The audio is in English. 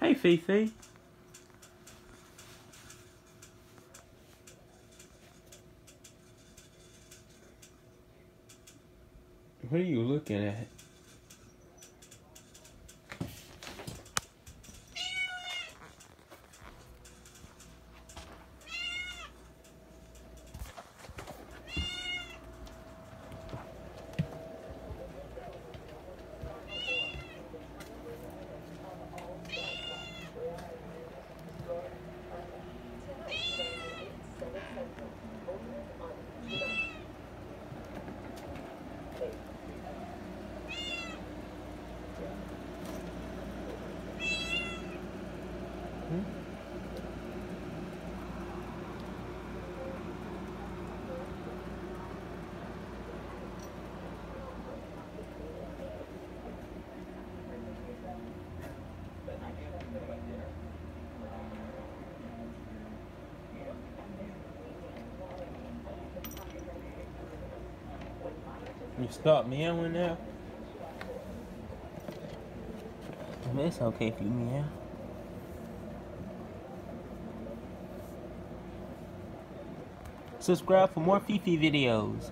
Hey, Feefee. What are you looking at? You stop meowing now? It's okay if you meow. Subscribe for more Feefee videos.